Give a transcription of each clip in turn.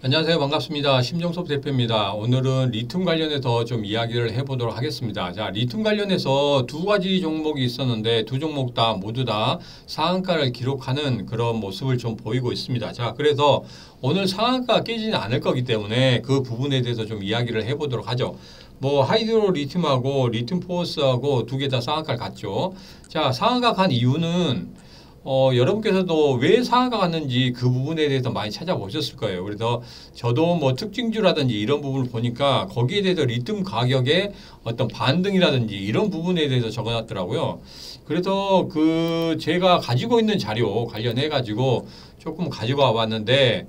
안녕하세요. 반갑습니다. 심정섭 대표입니다. 오늘은 리튬 관련해서 좀 이야기를 해보도록 하겠습니다. 자, 리튬 관련해서 두 가지 종목이 있었는데 두 종목 다 모두 다 상한가를 기록하는 그런 모습을 좀 보이고 있습니다. 자, 그래서 오늘 상한가 깨지는 않을 거기 때문에 그 부분에 대해서 좀 이야기를 해보도록 하죠. 뭐 하이드로 리튬하고 리튬 포스하고 두 개 다 상한가를 갔죠. 자, 상한가 간 이유는 어, 여러분께서도 왜 상한가 갔는지 그 부분에 대해서 많이 찾아보셨을 거예요. 그래서 저도 뭐 특징주라든지 이런 부분을 보니까 거기에 대해서 리튬 가격의 어떤 반등이라든지 이런 부분에 대해서 적어놨더라고요. 그래서 그 제가 가지고 있는 자료 관련해 가지고 조금 가지고 와봤는데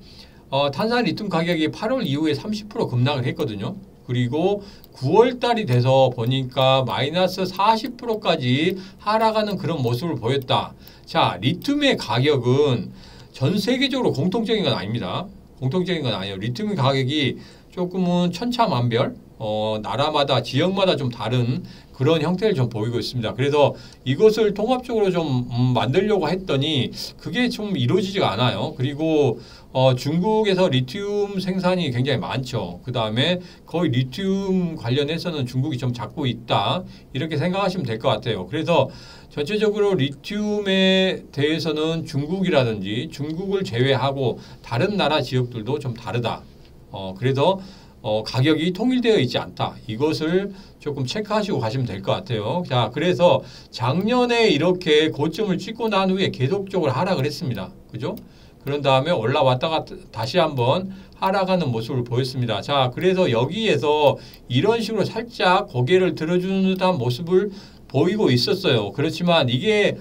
어, 탄산 리튬 가격이 8월 이후에 30% 급락을 했거든요. 그리고 9월 달이 돼서 보니까 마이너스 40%까지 하락하는 그런 모습을 보였다. 자, 리튬의 가격은 전 세계적으로 공통적인 건 아닙니다. 공통적인 건 아니에요. 리튬 가격이 조금은 천차만별, 어, 나라마다 지역마다 좀 다른 그런 형태를 좀 보이고 있습니다. 그래서 이것을 통합적으로 좀 음, 만들려고 했더니 그게 좀 이루어지지가 않아요. 그리고 어, 중국에서 리튬 생산이 굉장히 많죠. 그 다음에 거의 리튬 관련해서는 중국이 좀 잡고 있다. 이렇게 생각하시면 될 것 같아요. 그래서 전체적으로 리튬에 대해서는 중국이라든지 중국을 제외하고 다른 나라 지역들도 좀 다르다. 어, 그래서 어, 가격이 통일되어 있지 않다. 이것을 조금 체크하시고 가시면 될 것 같아요. 자, 그래서 작년에 이렇게 고점을 찍고 난 후에 계속적으로 하락을 했습니다. 그죠? 그런 다음에 올라왔다가 다시 한번 하락하는 모습을 보였습니다. 자, 그래서 여기에서 이런 식으로 살짝 고개를 들어주는 듯한 모습을 보이고 있었어요. 그렇지만 이게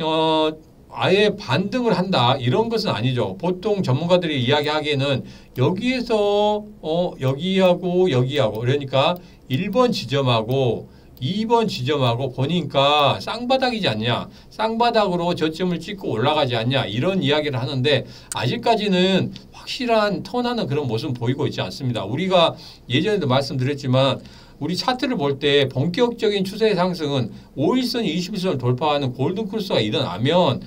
어 아예 반등을 한다 이런 것은 아니죠. 보통 전문가들이 이야기하기에는 여기에서 어 여기하고 여기하고 그러니까 1번 지점하고 2번 지점하고 보니까 쌍바닥이지 않냐 쌍바닥으로 저점을 찍고 올라가지 않냐 이런 이야기를 하는데 아직까지는 확실한 턴하는 그런 모습은 보이고 있지 않습니다. 우리가 예전에도 말씀드렸지만 우리 차트를 볼 때 본격적인 추세 상승은 5일선, 21선을 돌파하는 골든 크로스가 일어나면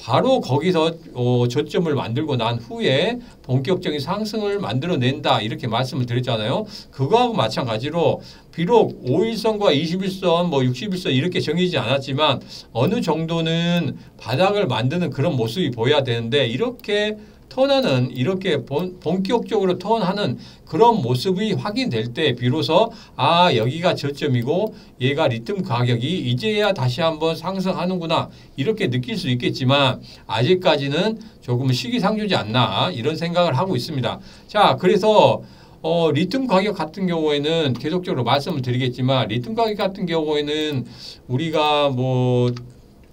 바로 거기서 어, 저점을 만들고 난 후에 본격적인 상승을 만들어낸다 이렇게 말씀을 드렸잖아요. 그거하고 마찬가지로 비록 5일선과 21선, 뭐 61선 이렇게 정해지지 않았지만 어느 정도는 바닥을 만드는 그런 모습이 보여야 되는데 이렇게 턴하는 이렇게 본, 본격적으로 턴하는 그런 모습이 확인될 때 비로소 아 여기가 저점이고 얘가 리튬 가격이 이제야 다시 한번 상승하는구나 이렇게 느낄 수 있겠지만 아직까지는 조금 시기상조지 않나 이런 생각을 하고 있습니다. 자 그래서 어, 리튬 가격 같은 경우에는 계속적으로 말씀을 드리겠지만 리튬 가격 같은 경우에는 우리가 뭐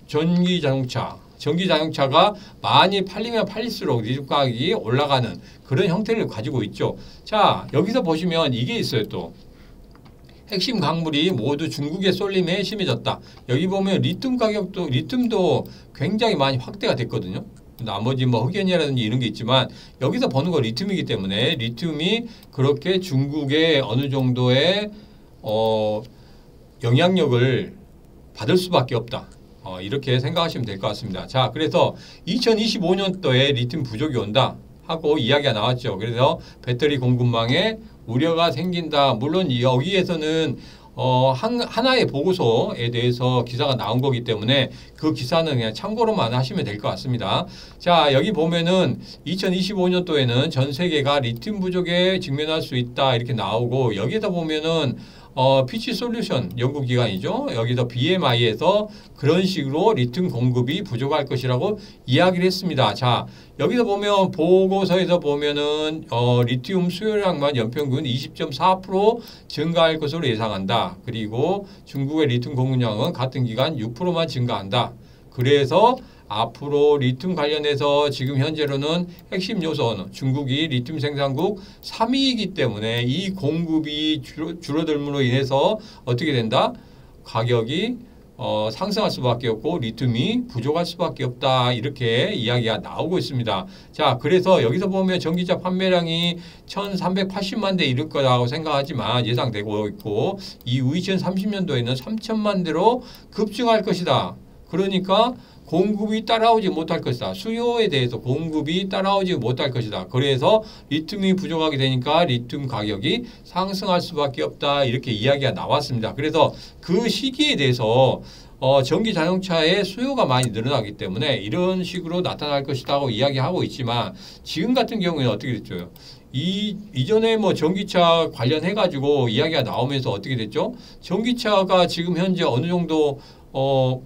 전기 자동차 전기 자동차가 많이 팔리면 팔릴수록 리튬 가격이 올라가는 그런 형태를 가지고 있죠. 자, 여기서 보시면 이게 있어요, 또. 핵심 강물이 모두 중국의 쏠림에 심해졌다. 여기 보면 리튬 가격도 리튬도 굉장히 많이 확대가 됐거든요. 나머지 뭐 흑연이라든지 이런 게 있지만 여기서 버는 거 리튬이기 때문에 리튬이 그렇게 중국의 어느 정도의 어 영향력을 받을 수밖에 없다. 어, 이렇게 생각하시면 될 것 같습니다. 자, 그래서 2025년도에 리튬 부족이 온다 하고 이야기가 나왔죠. 그래서 배터리 공급망에 우려가 생긴다. 물론 여기에서는 어, 한, 하나의 보고서에 대해서 기사가 나온 거기 때문에 그 기사는 그냥 참고로만 하시면 될 것 같습니다. 자, 여기 보면은 2025년도에는 전 세계가 리튬 부족에 직면할 수 있다 이렇게 나오고 여기에다 보면은 어, Fitch Solutions 연구기관이죠. 여기서 BMI에서 그런 식으로 리튬 공급이 부족할 것이라고 이야기를 했습니다. 자, 여기서 보면 보고서에서 보면은 어, 리튬 수요량만 연평균 20.4% 증가할 것으로 예상한다. 그리고 중국의 리튬 공급량은 같은 기간 6%만 증가한다. 그래서 앞으로 리튬 관련해서 지금 현재로는 핵심 요소는 중국이 리튬 생산국 3위이기 때문에 이 공급이 줄어, 줄어들므로 인해서 어떻게 된다? 가격이 어, 상승할 수밖에 없고 리튬이 부족할 수밖에 없다 이렇게 이야기가 나오고 있습니다. 자 그래서 여기서 보면 전기차 판매량이 1380만 대 이를 거라고 생각하지만 예상되고 있고 이후 2030년도에는 3천만 대로 급증할 것이다. 그러니까 공급이 따라오지 못할 것이다. 수요에 대해서 공급이 따라오지 못할 것이다. 그래서 리튬이 부족하게 되니까 리튬 가격이 상승할 수밖에 없다. 이렇게 이야기가 나왔습니다. 그래서 그 시기에 대해서 어, 전기 자동차의 수요가 많이 늘어나기 때문에 이런 식으로 나타날 것이라고 이야기하고 있지만 지금 같은 경우에는 어떻게 됐죠? 이 이전에 뭐 전기차 관련해 가지고 이야기가 나오면서 어떻게 됐죠? 전기차가 지금 현재 어느 정도 어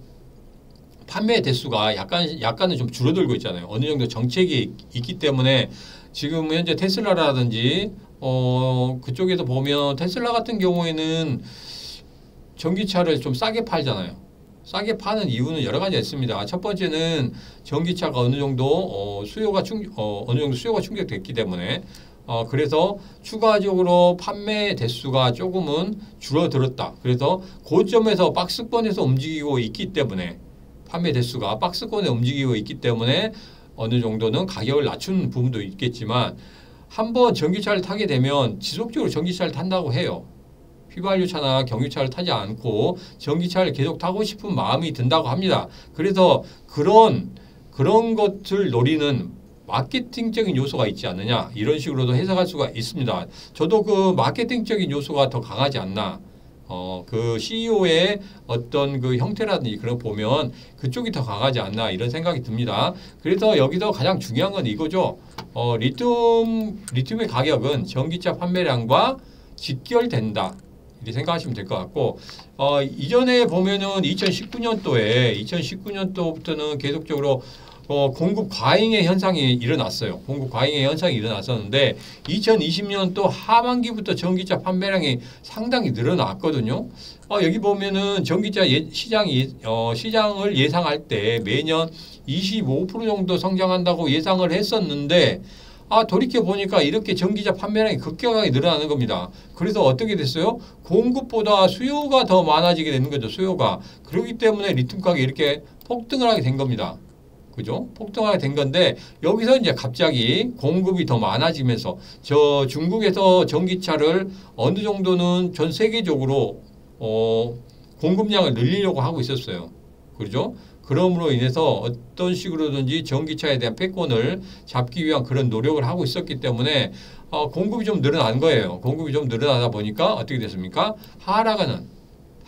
판매 대수가 약간 약간은 좀 줄어들고 있잖아요. 어느 정도 정책이 있기 때문에 지금 현재 테슬라라든지 어 그쪽에서 보면 테슬라 같은 경우에는 전기차를 좀 싸게 팔잖아요. 싸게 파는 이유는 여러 가지가 있습니다. 첫 번째는 전기차가 어느 정도 어, 수요가 충 어, 어느 정도 수요가 충족됐기 때문에 어, 그래서 추가적으로 판매 대수가 조금은 줄어들었다. 그래서 고점에서 박스권에서 움직이고 있기 때문에 판매 대수가 박스권에 움직이고 있기 때문에 어느 정도는 가격을 낮춘 부분도 있겠지만 한번 전기차를 타게 되면 지속적으로 전기차를 탄다고 해요. 휘발유차나 경유차를 타지 않고 전기차를 계속 타고 싶은 마음이 든다고 합니다. 그래서 그런 그런 것을 노리는 마케팅적인 요소가 있지 않느냐 이런 식으로도 해석할 수가 있습니다. 저도 그 마케팅적인 요소가 더 강하지 않나. 어, 그 CEO의 어떤 그 형태라든지 그런 보면 그쪽이 더 강하지 않나 이런 생각이 듭니다. 그래서 여기서 가장 중요한 건 이거죠. 어, 리튬, 리튬의 가격은 전기차 판매량과 직결된다. 이렇게 생각하시면 될 것 같고 어, 이전에 보면은 2019년도에 2019년도부터는 계속적으로 어, 공급 과잉의 현상이 일어났어요. 공급 과잉의 현상이 일어났었는데 2020년 또 하반기부터 전기차 판매량이 상당히 늘어났거든요. 어, 여기 보면은 전기차 예, 시장이 어, 시장을 예상할 때 매년 25% 정도 성장한다고 예상을 했었는데 아 돌이켜 보니까 이렇게 전기차 판매량이 급격하게 늘어나는 겁니다. 그래서 어떻게 됐어요? 공급보다 수요가 더 많아지게 되는 거죠. 수요가 그렇기 때문에 리튬 가격이 이렇게 폭등을 하게 된 겁니다. 그죠? 폭등하게 된 건데 여기서 이제 갑자기 공급이 더 많아지면서 저 중국에서 전기차를 어느 정도는 전 세계적으로 어 공급량을 늘리려고 하고 있었어요. 그렇죠? 그럼으로 인해서 어떤 식으로든지 전기차에 대한 패권을 잡기 위한 그런 노력을 하고 있었기 때문에 어, 공급이 좀 늘어난 거예요. 공급이 좀 늘어나다 보니까 어떻게 됐습니까? 하락하는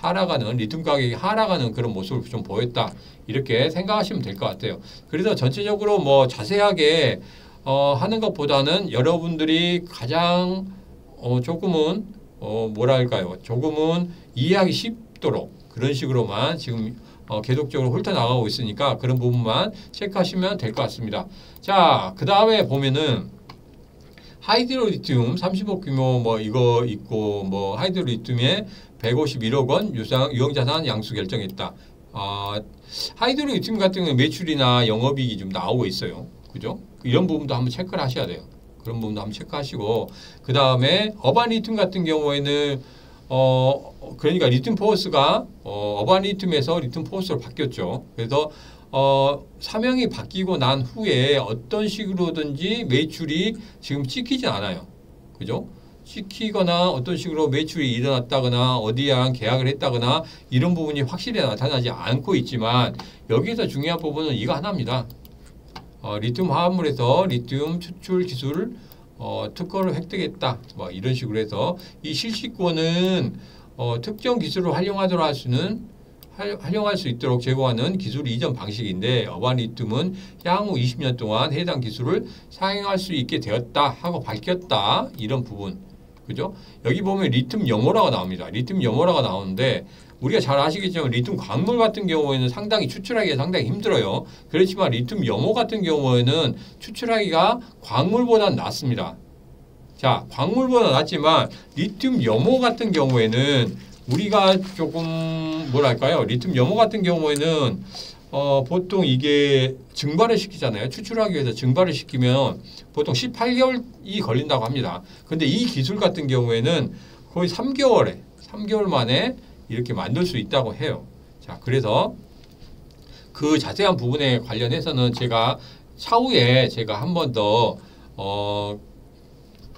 하락하는 리튬 가격이 하락하는 그런 모습을 좀 보였다. 이렇게 생각하시면 될 것 같아요. 그래서 전체적으로 뭐 자세하게 어, 하는 것보다는 여러분들이 가장 어, 조금은 어, 뭐랄까요? 조금은 이해하기 쉽도록 그런 식으로만 지금 어, 계속적으로 훑어나가고 있으니까 그런 부분만 체크하시면 될 것 같습니다. 자, 그 다음에 보면은 하이드로리튬 30억 규모 뭐 이거 있고 뭐 하이드로리튬에 151억 원 유상 유형자산 양수 결정했다. 아, 하이드로리튬 같은 경우 매출이나 영업이익이 좀 나오고 있어요. 그죠? 이런 부분도 한번 체크를 하셔야 돼요. 그런 부분도 한번 체크하시고 그 다음에 어반 리튬 같은 경우에는 어 그러니까 리튬 포스가 어, 어반 리튬에서 리튬 포스로 바뀌었죠. 그래서 어, 사명이 바뀌고 난 후에 어떤 식으로든지 매출이 지금 찍히지 않아요. 그죠? 찍히거나 어떤 식으로 매출이 일어났다거나 어디랑 계약을 했다거나 이런 부분이 확실히 나타나지 않고 있지만 여기서 중요한 부분은 이거 하나입니다. 어, 리튬 화합물에서 리튬 추출 기술 어, 특허를 획득했다. 뭐 이런 식으로 해서 이 실시권은 어, 특정 기술을 활용하도록 할 수는 활용할 수 있도록 제공하는 기술 이전 방식인데 어바리튬은 향후 20년 동안 해당 기술을 사용할 수 있게 되었다 하고 밝혔다 이런 부분 그죠? 여기 보면 리튬 염호라가 나옵니다. 리튬 염호라가 나오는데 우리가 잘 아시겠지만 리튬 광물 같은 경우에는 상당히 추출하기가 상당히 힘들어요. 그렇지만 리튬 염호 같은 경우에는 추출하기가 광물보다 낫습니다. 자, 광물보다 낫지만 리튬 염호 같은 경우에는 우리가 조금 뭐랄까요? 리튬 염호 같은 경우에는 어, 보통 이게 증발을 시키잖아요. 추출하기 위해서 증발을 시키면 보통 18개월이 걸린다고 합니다. 근데 이 기술 같은 경우에는 거의 3개월에 3개월 만에 이렇게 만들 수 있다고 해요. 자, 그래서 그 자세한 부분에 관련해서는 제가 차후에 제가 한 번 더 어,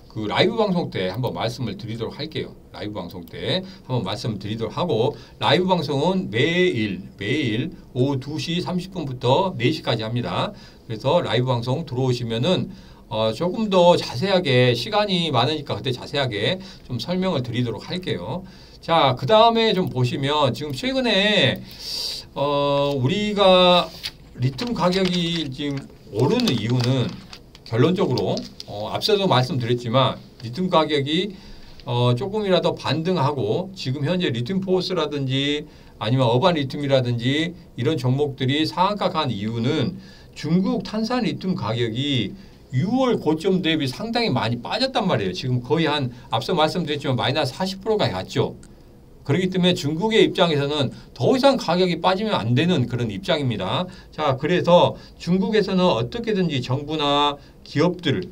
그 라이브 방송 때 한번 말씀을 드리도록 할게요. 라이브 방송 때 한번 말씀드리도록 하고 라이브 방송은 매일 매일 오후 2시 30분부터 4시까지 합니다. 그래서 라이브 방송 들어오시면은 어, 조금 더 자세하게 시간이 많으니까 그때 자세하게 좀 설명을 드리도록 할게요. 자, 그 다음에 좀 보시면 지금 최근에 어, 우리가 리튬 가격이 지금 오르는 이유는 결론적으로 어, 앞서도 말씀드렸지만 리튬 가격이 어, 조금이라도 반등하고 지금 현재 리튬 포스라든지 아니면 어반 리튬이라든지 이런 종목들이 상한가 간 이유는 중국 탄산 리튬 가격이 6월 고점 대비 상당히 많이 빠졌단 말이에요. 지금 거의 한 앞서 말씀드렸지만 마이너스 40%가 갔죠. 그렇기 때문에 중국의 입장에서는 더 이상 가격이 빠지면 안 되는 그런 입장입니다. 자, 그래서 중국에서는 어떻게든지 정부나 기업들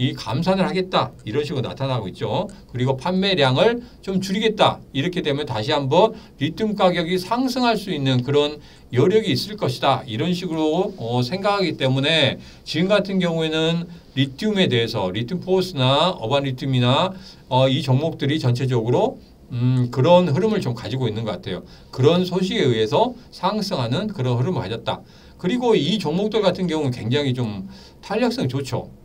이 감산을 하겠다 이런 식으로 나타나고 있죠. 그리고 판매량을 좀 줄이겠다 이렇게 되면 다시 한번 리튬 가격이 상승할 수 있는 그런 여력이 있을 것이다 이런 식으로 어, 생각하기 때문에 지금 같은 경우에는 리튬에 대해서 리튬 포스나 어반 리튬이나 어, 이 종목들이 전체적으로 음, 그런 흐름을 좀 가지고 있는 것 같아요. 그런 소식에 의해서 상승하는 그런 흐름을 가졌다. 그리고 이 종목들 같은 경우는 굉장히 좀 탄력성이 좋죠.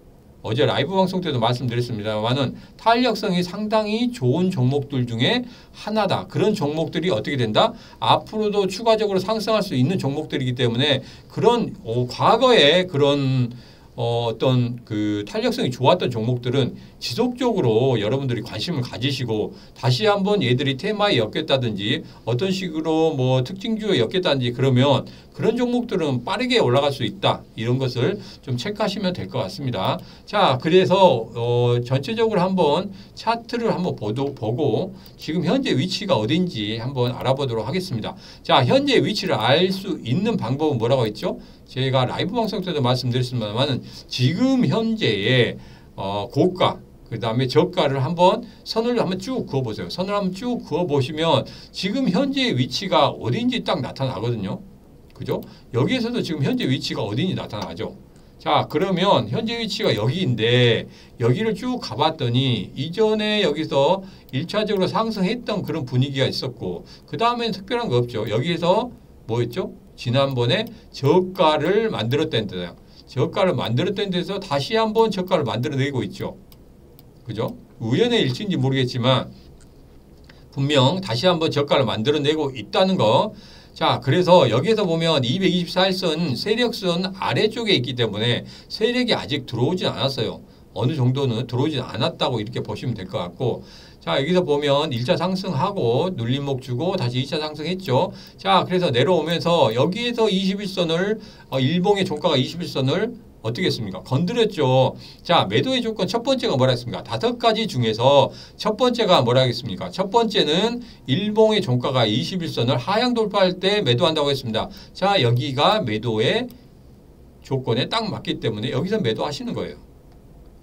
어제 라이브 방송 때도 말씀드렸습니다만은 탄력성이 상당히 좋은 종목들 중에 하나다. 그런 종목들이 어떻게 된다? 앞으로도 추가적으로 상승할 수 있는 종목들이기 때문에 그런 어, 과거에 그런 어, 어떤 그 탄력성이 좋았던 종목들은 지속적으로 여러분들이 관심을 가지시고 다시 한번 얘들이 테마에 엮였다든지 어떤 식으로 뭐 특징주에 엮였다든지 그러면 그런 종목들은 빠르게 올라갈 수 있다 이런 것을 좀 체크하시면 될 것 같습니다. 자 그래서 어, 전체적으로 한번 차트를 한번 보도, 보고 지금 현재 위치가 어딘지 한번 알아보도록 하겠습니다. 자 현재 위치를 알 수 있는 방법은 뭐라고 했죠? 제가 라이브 방송 때도 말씀드렸습니다만 지금 현재의 어, 고가 그 다음에 저가를 한번 선을 한번 쭉 그어보세요. 선을 한번 쭉 그어보시면 지금 현재 위치가 어딘지 딱 나타나거든요. 그죠? 여기에서도 지금 현재 위치가 어딘지 나타나죠. 자 그러면 현재 위치가 여기인데 여기를 쭉 가봤더니 이전에 여기서 1차적으로 상승했던 그런 분위기가 있었고 그 다음에는 특별한 거 없죠. 여기에서 뭐였죠? 지난번에 저가를 만들었던 데다. 저가를 만들었던 데서 다시 한번 저가를 만들어내고 있죠. 그죠? 우연의 일치인지 모르겠지만 분명 다시 한번 저가를 만들어내고 있다는 거. 자, 그래서 여기에서 보면 224일선 세력선 아래쪽에 있기 때문에 세력이 아직 들어오진 않았어요. 어느 정도는 들어오진 않았다고 이렇게 보시면 될 것 같고 자 여기서 보면 1차 상승하고 눌림목 주고 다시 2차 상승했죠. 자 그래서 내려오면서 여기에서 21선을 어, 일봉의 종가가 21선을 어떻게 했습니까? 건드렸죠. 자, 매도의 조건 첫 번째가 뭐라 했습니까? 다섯 가지 중에서 첫 번째가 뭐라 하겠습니까? 첫 번째는 일봉의 종가가 21선을 하향 돌파할 때 매도한다고 했습니다. 자, 여기가 매도의 조건에 딱 맞기 때문에 여기서 매도하시는 거예요.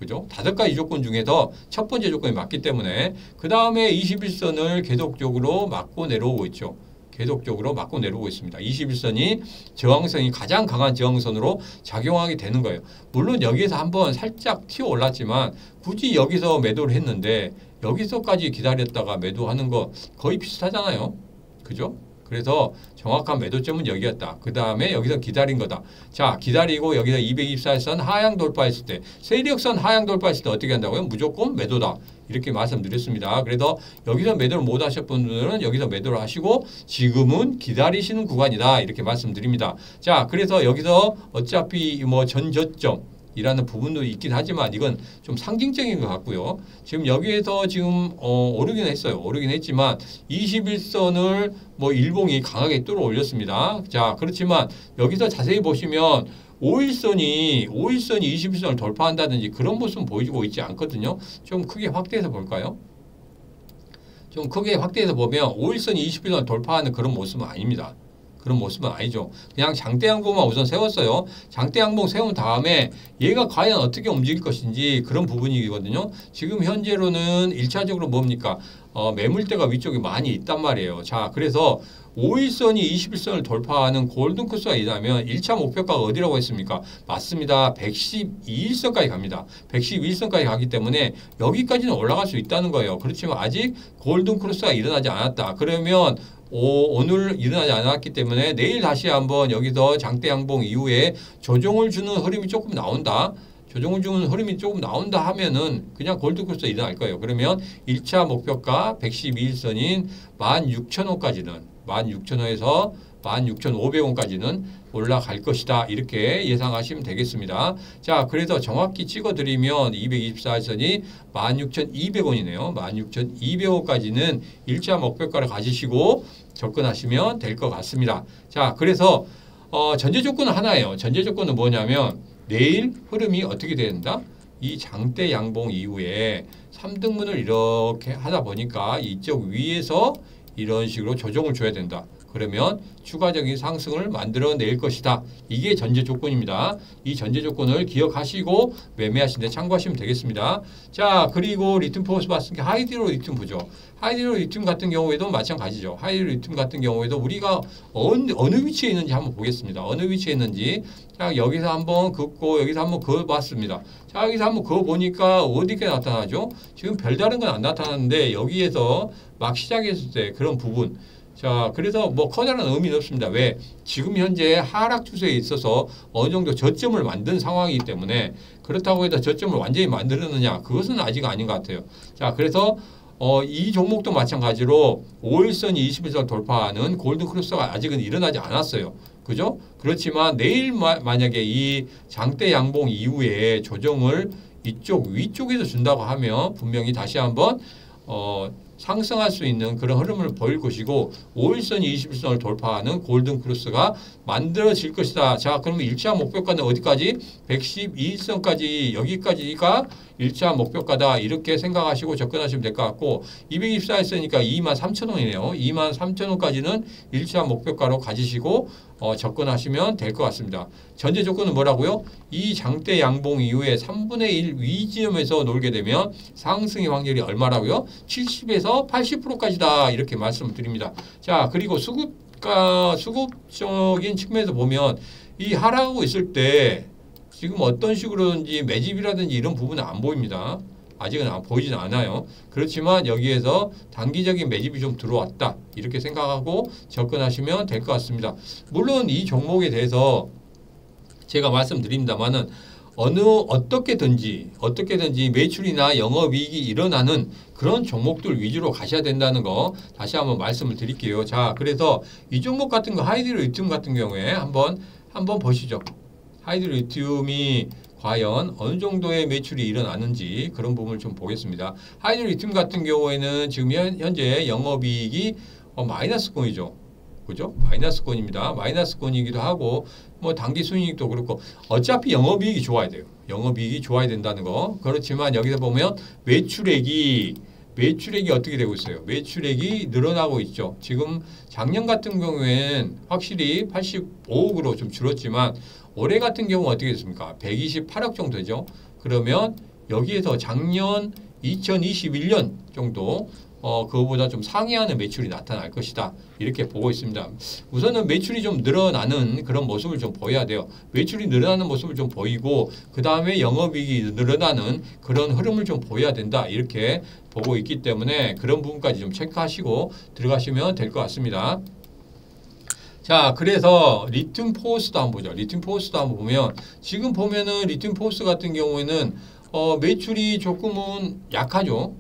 그죠? 다섯 가지 조건 중에서 첫 번째 조건이 맞기 때문에 그 다음에 21선을 계속적으로 맞고 내려오고 있죠. 계속적으로 맞고 내려오고 있습니다. 21선이 저항성이 가장 강한 저항선으로 작용하게 되는 거예요. 물론 여기에서 한번 살짝 튀어 올랐지만 굳이 여기서 매도를 했는데 여기서까지 기다렸다가 매도하는 거 거의 비슷하잖아요. 그죠? 그래서 정확한 매도점은 여기였다. 그 다음에 여기서 기다린 거다. 자, 기다리고 여기서 224선 하향 돌파했을 때, 세력선 하향 돌파했을 때 어떻게 한다고요? 무조건 매도다. 이렇게 말씀드렸습니다. 그래서 여기서 매도를 못 하셨던 분들은 여기서 매도를 하시고 지금은 기다리시는 구간이다. 이렇게 말씀드립니다. 자, 그래서 여기서 어차피 뭐 전저점, 이라는 부분도 있긴 하지만 이건 좀 상징적인 것 같고요. 지금 여기에서 지금 어, 오르긴 했어요. 오르긴 했지만 21선을 뭐 일봉이 강하게 뚫어 올렸습니다. 자 그렇지만 여기서 자세히 보시면 5일선이 5일선이 21선을 돌파한다든지 그런 모습은 보여주고 있지 않거든요. 좀 크게 확대해서 볼까요? 좀 크게 확대해서 보면 5일선이 21선을 돌파하는 그런 모습은 아닙니다. 그런 모습은 아니죠. 그냥 장대 양봉만 우선 세웠어요. 장대 양봉 세운 다음에 얘가 과연 어떻게 움직일 것인지 그런 부분이거든요. 지금 현재로는 일차적으로 뭡니까? 어, 매물대가 위쪽에 많이 있단 말이에요. 자, 그래서 5일선이 21선을 돌파하는 골든 코스가 있다면 1차 목표가가 어디라고 했습니까? 맞습니다. 112일선까지 갑니다. 112일선까지 가기 때문에 여기까지는 올라갈 수 있다는 거예요. 그렇지만 아직 골든 크로스가 일어나지 않았다. 그러면 오, 오늘 일어나지 않았기 때문에 내일 다시 한번 여기서 장대 양봉 이후에 조정을 주는 흐름이 조금 나온다. 조정을 주는 흐름이 조금 나온다 하면은 그냥 골드코스 일어날 거예요. 그러면 1차 목표가 112일선인 16,000원까지는 16,000원에서 16,500원까지는 올라갈 것이다. 이렇게 예상하시면 되겠습니다. 자, 그래서 정확히 찍어드리면 224일선이 16,200원이네요. 16,200원까지는 1차 목표가를 가지시고 접근하시면 될 것 같습니다. 자, 그래서 어, 전제 조건은 하나예요. 전제 조건은 뭐냐면 내일 흐름이 어떻게 된다? 이 장대 양봉 이후에 3등분을 이렇게 하다 보니까 이쪽 위에서 이런 식으로 조정을 줘야 된다. 그러면 추가적인 상승을 만들어낼 것이다. 이게 전제 조건입니다. 이 전제 조건을 기억하시고 매매하시는데 참고하시면 되겠습니다. 자 그리고 리튬 포스 봤을 때 하이드로 리튬 보죠. 하이드로 리튬 같은 경우에도 마찬가지죠. 하이드로 리튬 같은 경우에도 우리가 어느, 어느 위치에 있는지 한번 보겠습니다. 어느 위치에 있는지 자 여기서 한번 긋고 여기서 한번 그어봤습니다. 자 여기서 한번 그어보니까 어디게 나타나죠? 지금 별다른 건 안 나타나는데 여기에서 막 시작했을 때 그런 부분 자, 그래서 뭐 커다란 의미는 없습니다. 왜? 지금 현재 하락 추세에 있어서 어느 정도 저점을 만든 상황이기 때문에 그렇다고 해서 저점을 완전히 만들었느냐? 그것은 아직 아닌 것 같아요. 자, 그래서 어, 이 종목도 마찬가지로 5일선, 21선 돌파하는 골든 크로스가 아직은 일어나지 않았어요. 그죠? 그렇지만 내일 마, 만약에 이 장대 양봉 이후에 조정을 이쪽 위쪽에서 준다고 하면 분명히 다시 한번 어, 상승할 수 있는 그런 흐름을 보일 것이고 5일선, 21선을 돌파하는 골든 크로스가 만들어질 것이다. 자, 그러면 1차 목표가는 어디까지? 112일선까지 여기까지가 1차 목표가다. 이렇게 생각하시고 접근하시면 될 것 같고 224일선이니까 2만 3천원이네요. 2만 3천원까지는 1차 목표가로 가지시고 어, 접근하시면 될 것 같습니다. 전제 조건은 뭐라고요? 이 장대 양봉 이후에 3분의 1 위지점에서 놀게 되면 상승의 확률이 얼마라고요? 70에서 80%까지다 이렇게 말씀을 드립니다. 자 그리고 수급가 수급적인 측면에서 보면 이 하락하고 있을 때 지금 어떤 식으로든지 매집이라든지 이런 부분은 안 보입니다. 아직은 보이진 않아요. 그렇지만 여기에서 단기적인 매집이 좀 들어왔다. 이렇게 생각하고 접근하시면 될 것 같습니다. 물론 이 종목에 대해서 제가 말씀드립니다만은 어느 어떻게든지 어떻게든지 매출이나 영업이익이 일어나는 그런 종목들 위주로 가셔야 된다는 거 다시 한번 말씀을 드릴게요. 자, 그래서 이 종목 같은 거 하이드로 리튬 같은 경우에 한번 한번 보시죠. 하이드로 리튬이 과연 어느 정도의 매출이 일어나는지 그런 부분을 좀 보겠습니다. 하이드 리튬 같은 경우에는 지금 현재 영업이익이 어, 마이너스권이죠. 그죠? 마이너스권입니다. 마이너스권이기도 하고 뭐 단기 순이익도 그렇고 어차피 영업이익이 좋아야 돼요. 영업이익이 좋아야 된다는 거. 그렇지만 여기서 보면 매출액이 매출액이 어떻게 되고 있어요? 매출액이 늘어나고 있죠. 지금 작년 같은 경우엔 확실히 85억으로 좀 줄었지만 올해 같은 경우 어떻게 됐습니까? 128억 정도 죠 그러면 여기에서 작년 2021년 정도 어, 그거보다 좀 상회하는 매출이 나타날 것이다. 이렇게 보고 있습니다. 우선은 매출이 좀 늘어나는 그런 모습을 좀 보여야 돼요. 매출이 늘어나는 모습을 좀 보이고 그 다음에 영업이익이 늘어나는 그런 흐름을 좀 보여야 된다. 이렇게 보고 있기 때문에 그런 부분까지 좀 체크하시고 들어가시면 될 것 같습니다. 자, 그래서 리튬 포스도 한번 보죠. 리튬 포스도 한번 보면 지금 보면은 리튬 포스 같은 경우에는 어, 매출이 조금은 약하죠.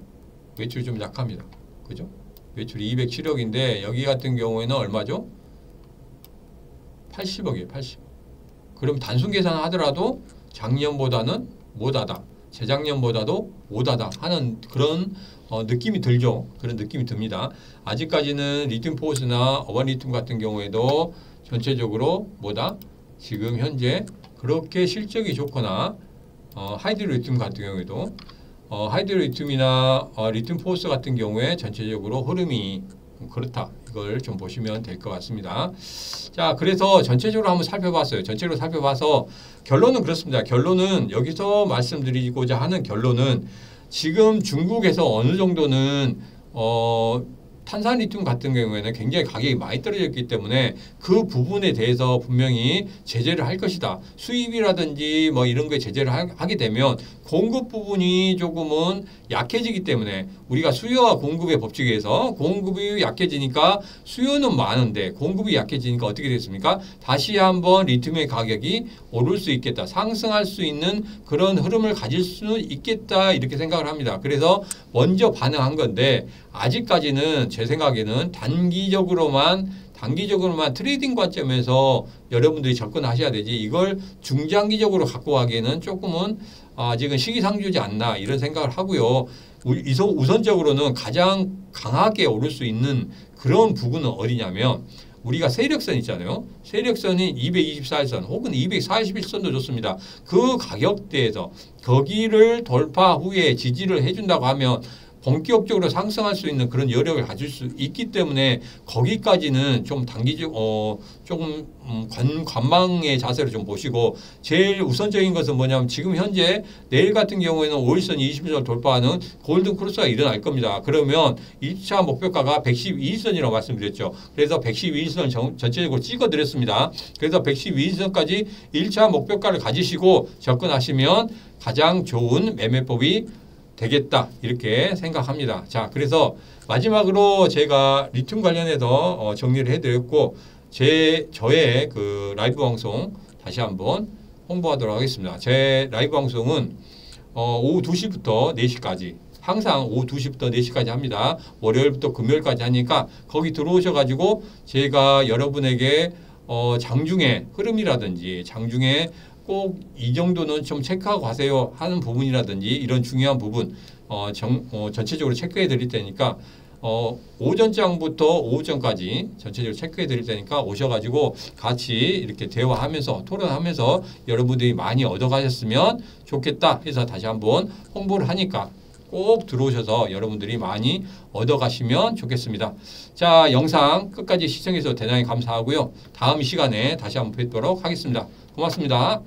매출이 좀 약합니다. 그죠? 매출이 207억인데 여기 같은 경우에는 얼마죠? 80억이에요. 80억. 그럼 단순 계산하더라도 작년보다는 못하다. 재작년보다도 못하다 하는 그런 어, 느낌이 들죠. 그런 느낌이 듭니다. 아직까지는 리튬 포스나 어반 리튬 같은 경우에도 전체적으로 뭐다? 지금 현재 그렇게 실적이 좋거나 어, 하이드로 리튬 같은 경우에도 어, 하이드로 리튬이나 어, 리튬 포스 같은 경우에 전체적으로 흐름이 그렇다. 이걸 좀 보시면 될 것 같습니다. 자, 그래서 전체적으로 한번 살펴봤어요. 전체로 살펴봐서 결론은 그렇습니다. 결론은 여기서 말씀드리고자 하는 결론은 지금 중국에서 어느 정도는 어, 탄산 리튬 같은 경우에는 굉장히 가격이 많이 떨어졌기 때문에 그 부분에 대해서 분명히 제재를 할 것이다. 수입이라든지 뭐 이런 거에 제재를 하, 하게 되면 공급 부분이 조금은 약해지기 때문에 우리가 수요와 공급의 법칙에서 공급이 약해지니까 수요는 많은데 공급이 약해지니까 어떻게 됐습니까? 다시 한번 리튬의 가격이 오를 수 있겠다. 상승할 수 있는 그런 흐름을 가질 수 있겠다. 이렇게 생각을 합니다. 그래서 먼저 반응한 건데 아직까지는 제 생각에는 단기적으로만 단기적으로만 trading 관점에서 여러분들이 접근하셔야 되지 이걸 중장기적으로 갖고 가기에는 조금은 아직은 시기상조지 않나 이런 생각을 하고요. 우선적으로는 가장 강하게 오를 수 있는 그런 부분은 어디냐면 우리가 세력선 있잖아요. 세력선이 224일선 혹은 241선도 좋습니다. 그 가격대에서 거기를 돌파 후에 지지를 해준다고 하면 본격적으로 상승할 수 있는 그런 여력을 가질 수 있기 때문에 거기까지는 좀 단기적 어 조금 음, 관, 관망의 자세를 좀 보시고 제일 우선적인 것은 뭐냐면 지금 현재 내일 같은 경우에는 5일선 20일선 돌파하는 골든 크로스가 일어날 겁니다. 그러면 1차 목표가가 112일선이라고 말씀드렸죠. 그래서 112일선 전, 전체적으로 찍어드렸습니다. 그래서 112일선까지 1차 목표가를 가지시고 접근하시면 가장 좋은 매매법이 되겠다 이렇게 생각합니다. 자 그래서 마지막으로 제가 리튬 관련해서 어, 정리를 해드렸고 제 저의 그 라이브 방송 다시 한번 홍보하도록 하겠습니다. 제 라이브 방송은 어, 오후 2시부터 4시까지 항상 오후 2시부터 4시까지 합니다. 월요일부터 금요일까지 하니까 거기 들어오셔가지고 제가 여러분에게 어, 장중의 흐름이라든지 장중에 꼭 이 정도는 좀 체크하고 가세요 하는 부분이라든지 이런 중요한 부분 어, 정, 어, 전체적으로 체크해 드릴 테니까 어, 오전장부터 오후장까지 전체적으로 체크해 드릴 테니까 오셔가지고 같이 이렇게 대화하면서 토론하면서 여러분들이 많이 얻어가셨으면 좋겠다 해서 다시 한번 홍보를 하니까 꼭 들어오셔서 여러분들이 많이 얻어가시면 좋겠습니다. 자, 영상 끝까지 시청해서 대단히 감사하고요. 다음 시간에 다시 한번 뵙도록 하겠습니다. 고맙습니다.